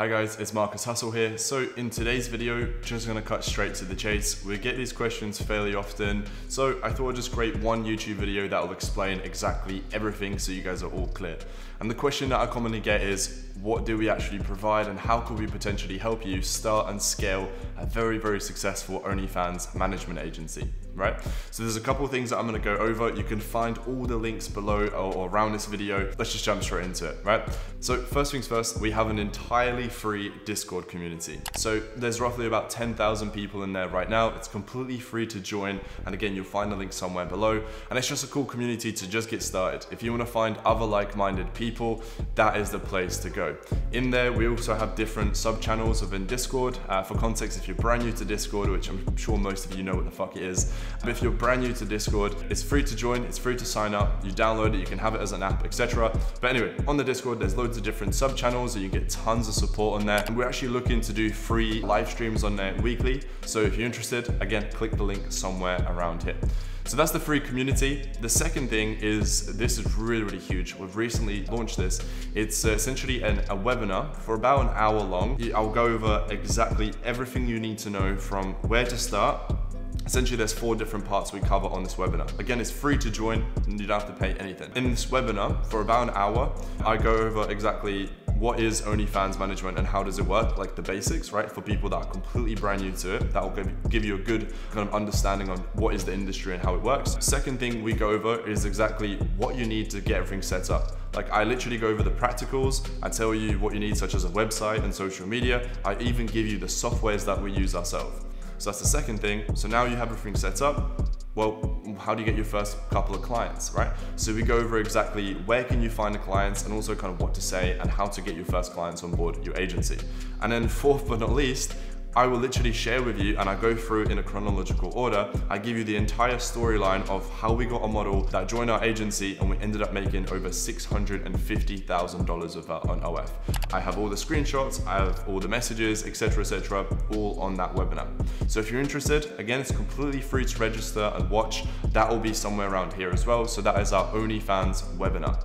Hi guys, it's Markuss Hussle here. So in today's video, just gonna cut straight to the chase. We get these questions fairly often, so I thought I'd just create one YouTube video that will explain exactly everything so you guys are all clear. And the question that I commonly get is, what do we actually provide and how could we potentially help you start and scale a very, very successful OnlyFans management agency, right? So there's a couple things that I'm gonna go over. You can find all the links below or around this video. Let's just jump straight into it, right? So first things first, we have an entirely free Discord community. So there's roughly about 10,000 people in there right now. It's completely free to join. And again, you'll find the link somewhere below. And it's just a cool community to just get started. If you wanna find other like-minded people, that is the place to go. In there, we also have different sub-channels within Discord. Uh, for context, if you're brand new to Discord, which I'm sure most of you know what the fuck it is, but if you're brand new to Discord, it's free to join, it's free to sign up, you download it, you can have it as an app, etc. But anyway, on the Discord, there's loads of different sub-channels, you get tons of support on there. And we're actually looking to do free live streams on there weekly. So if you're interested, again, click the link somewhere around here. So that's the free community. The second thing is, this is really, really huge. We've recently launched this. It's uh, essentially an, a webinar for about an hour long. I'll go over exactly everything you need to know from where to start Essentially, there's four different parts we cover on this webinar. Again, it's free to join and you don't have to pay anything. In this webinar, for about an hour, I go over exactly what is OnlyFans management and how does it work, like the basics, right? For people that are completely brand new to it, that will give you a good kind of understanding on what is the industry and how it works. Second thing we go over is exactly what you need to get everything set up. Like I literally go over the practicals, I tell you what you need such as a website and social media, I even give you the softwares that we use ourselves. So that's the second thing. So now you have everything set up, well, how do you get your first couple of clients, right? So we go over exactly where can you find the clients and also kind of what to say and how to get your first clients on board your agency. And then fourth but not least, I will literally share with you and I go through in a chronological order. I give you the entire storyline of how we got a model that joined our agency and we ended up making over $650,000 of that on OF. I have all the screenshots, I have all the messages, etc, etc, all on that webinar. So if you're interested, again, it's completely free to register and watch. That will be somewhere around here as well. So that is our OnlyFans webinar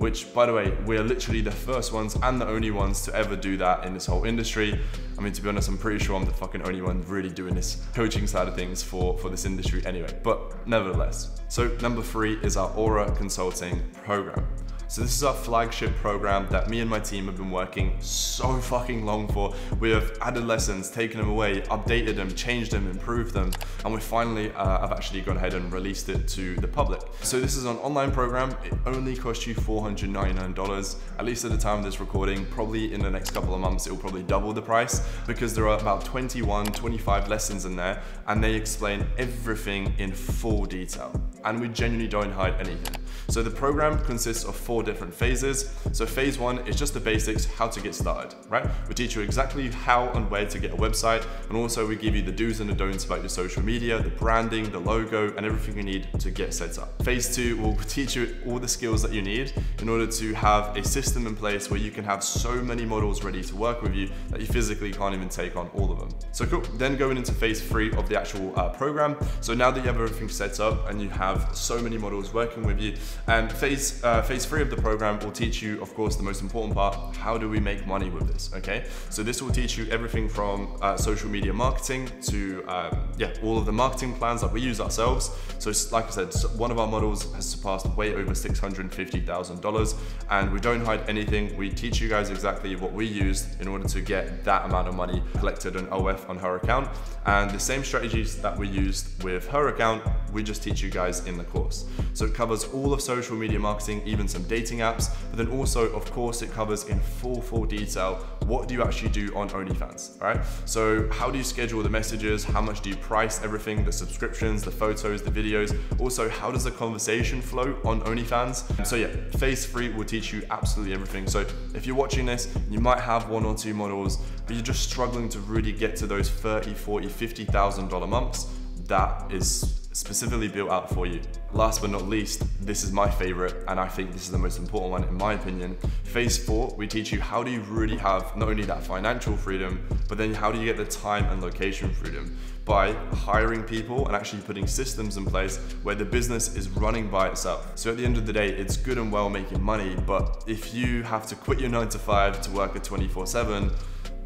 which by the way, we're literally the first ones and the only ones to ever do that in this whole industry. I mean, to be honest, I'm pretty sure I'm the fucking only one really doing this coaching side of things for, for this industry anyway, but nevertheless. So number three is our Oura Consulting program. So this is our flagship program that me and my team have been working so fucking long for. We have added lessons, taken them away, updated them, changed them, improved them, and we finally uh, have actually gone ahead and released it to the public. So this is an online program. It only costs you $499, at least at the time of this recording. Probably in the next couple of months, it will probably double the price because there are about 21, 25 lessons in there, and they explain everything in full detail. And we genuinely don't hide anything. So the program consists of four different phases. So phase one is just the basics, how to get started, right? We teach you exactly how and where to get a website. And also we give you the do's and the don'ts about your social media, the branding, the logo, and everything you need to get set up. Phase two will teach you all the skills that you need in order to have a system in place where you can have so many models ready to work with you that you physically can't even take on all of them. So cool. Then going into phase three of the actual uh, program. So now that you have everything set up and you have so many models working with you, and phase, uh, phase three of the program will teach you, of course, the most important part, how do we make money with this, okay? So this will teach you everything from uh, social media marketing to, um, yeah, all of the marketing plans that we use ourselves. So like I said, one of our models has surpassed way over $650,000 and we don't hide anything. We teach you guys exactly what we used in order to get that amount of money collected on OF on her account. And the same strategies that we used with her account, we just teach you guys in the course. So it covers all of social media marketing, even some dating apps, but then also, of course, it covers in full, full detail what do you actually do on OnlyFans, right? So how do you schedule the messages? How much do you price everything, the subscriptions, the photos, the videos? Also, how does the conversation flow on OnlyFans? So yeah, phase three will teach you absolutely everything. So if you're watching this, you might have one or two models, but you're just struggling to really get to those 30, 40, $50,000 months, that is specifically built out for you. Last but not least, this is my favorite, and I think this is the most important one in my opinion. Phase four, we teach you how do you really have not only that financial freedom, but then how do you get the time and location freedom? By hiring people and actually putting systems in place where the business is running by itself. So at the end of the day, it's good and well making money, but if you have to quit your nine to five to work at 24 seven,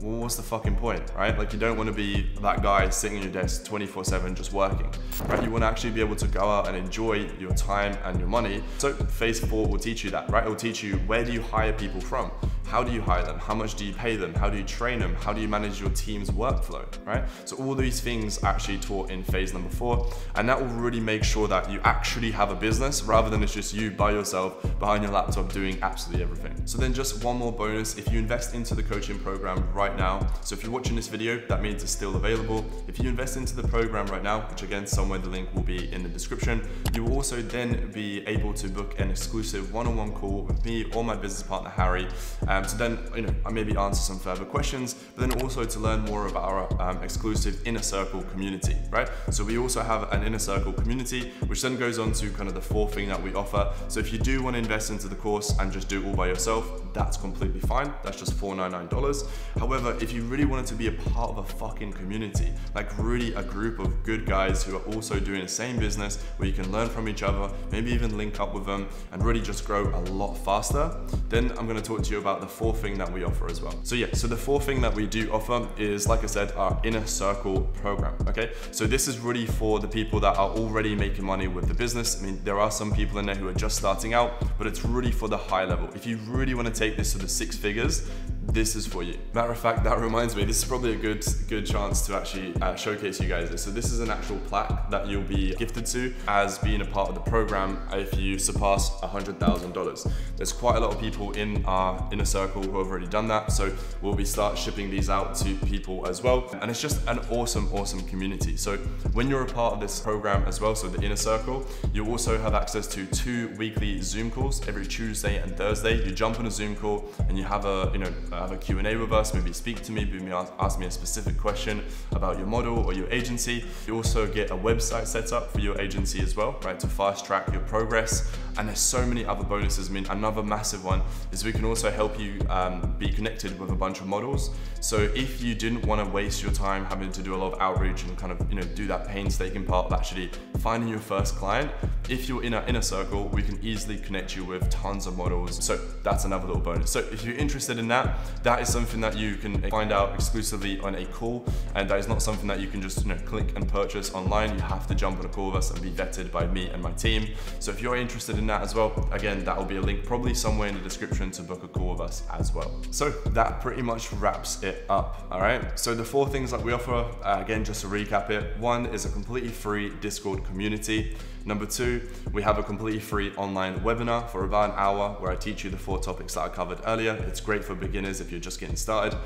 well, what's the fucking point, right? Like you don't want to be that guy sitting in your desk 24 seven just working, right? You want to actually be able to go out and enjoy your time and your money. So phase four will teach you that, right? It will teach you where do you hire people from? How do you hire them? How much do you pay them? How do you train them? How do you manage your team's workflow, right? So all these things actually taught in phase number four, and that will really make sure that you actually have a business rather than it's just you by yourself behind your laptop doing absolutely everything. So then just one more bonus, if you invest into the coaching program right now, so if you're watching this video, that means it's still available. If you invest into the program right now, which again, somewhere the link will be in the description, you will also then be able to book an exclusive one-on-one call with me or my business partner, Harry, um, to then, you know, I maybe answer some further questions, but then also to learn more about our um, exclusive inner circle community, right? So we also have an inner circle community, which then goes on to kind of the fourth thing that we offer. So if you do want to invest into the course and just do it all by yourself, that's completely fine. That's just $499. However, if you really wanted to be a part of a fucking community, like really a group of good guys who are also doing the same business where you can learn from each other, maybe even link up with them and really just grow a lot faster, then I'm gonna talk to you about the fourth thing that we offer as well. So yeah, so the fourth thing that we do offer is, like I said, our inner circle program, okay? So this is really for the people that are already making money with the business. I mean, there are some people in there who are just starting out, but it's really for the high level. If you really wanna take this to the six figures, this is for you. Matter of fact, that reminds me, this is probably a good good chance to actually uh, showcase you guys this. So this is an actual plaque that you'll be gifted to as being a part of the program if you surpass $100,000. There's quite a lot of people in our inner circle who have already done that. So we'll be start shipping these out to people as well. And it's just an awesome, awesome community. So when you're a part of this program as well, so the inner circle, you also have access to two weekly Zoom calls every Tuesday and Thursday. You jump on a Zoom call and you have a, you know, have a Q&A with us, maybe speak to me, maybe ask me a specific question about your model or your agency. You also get a website set up for your agency as well, right, to fast track your progress. And there's so many other bonuses. I mean, another massive one is we can also help you um, be connected with a bunch of models. So if you didn't want to waste your time having to do a lot of outreach and kind of, you know, do that painstaking part of actually finding your first client, if you're in our inner circle, we can easily connect you with tons of models. So that's another little bonus. So if you're interested in that, that is something that you can find out exclusively on a call. And that is not something that you can just you know, click and purchase online. You have to jump on a call with us and be vetted by me and my team. So if you're interested in that as well, again, that will be a link probably somewhere in the description to book a call with us as well. So that pretty much wraps it up. All right. So the four things that we offer, uh, again, just to recap it. One is a completely free Discord community. Number two, we have a completely free online webinar for about an hour where I teach you the four topics that I covered earlier. It's great for beginners if you're just getting started.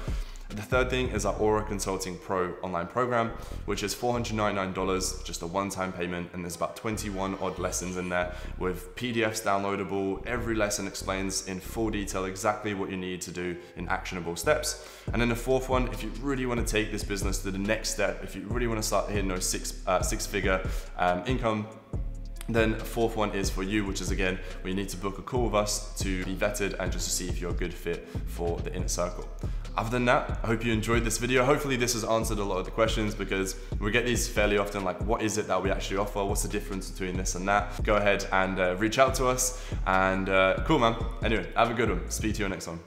The third thing is our Oura Consulting Pro online program, which is $499, just a one-time payment, and there's about 21 odd lessons in there with PDFs downloadable. Every lesson explains in full detail exactly what you need to do in actionable steps. And then the fourth one, if you really want to take this business to the next step, if you really want to start hitting those six, uh, six-figure um, income then fourth one is for you, which is again, where you need to book a call with us to be vetted and just to see if you're a good fit for the inner circle. Other than that, I hope you enjoyed this video. Hopefully this has answered a lot of the questions because we get these fairly often, like what is it that we actually offer? What's the difference between this and that? Go ahead and uh, reach out to us and uh, cool man. Anyway, have a good one. Speak to you next one.